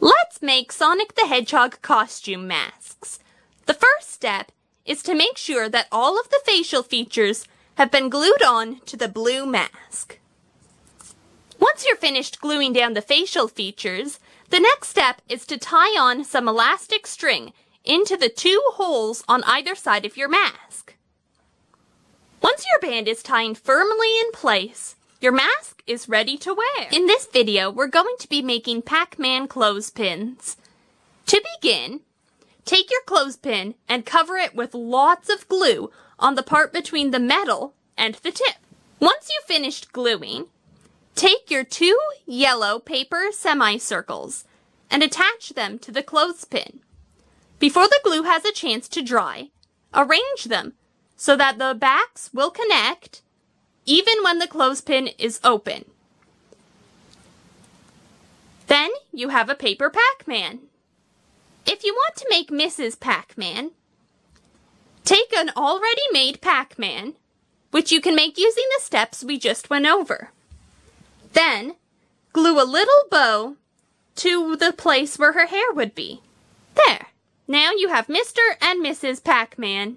Let's make Sonic the Hedgehog costume masks. The first step is to make sure that all of the facial features have been glued on to the blue mask. Once you're finished gluing down the facial features, the next step is to tie on some elastic string into the two holes on either side of your mask. Once your band is tied firmly in place, your mask is ready to wear. In this video, we're going to be making Pac-Man clothespins. To begin, take your clothespin and cover it with lots of glue on the part between the metal and the tip. Once you've finished gluing, take your two yellow paper semicircles and attach them to the clothespin. Before the glue has a chance to dry, arrange them so that the backs will connect even when the clothespin is open. Then you have a paper Pac-Man. If you want to make Mrs. Pac-Man, take an already made Pac-Man, which you can make using the steps we just went over. Then, glue a little bow to the place where her hair would be. There. Now you have Mr. and Mrs. Pac-Man.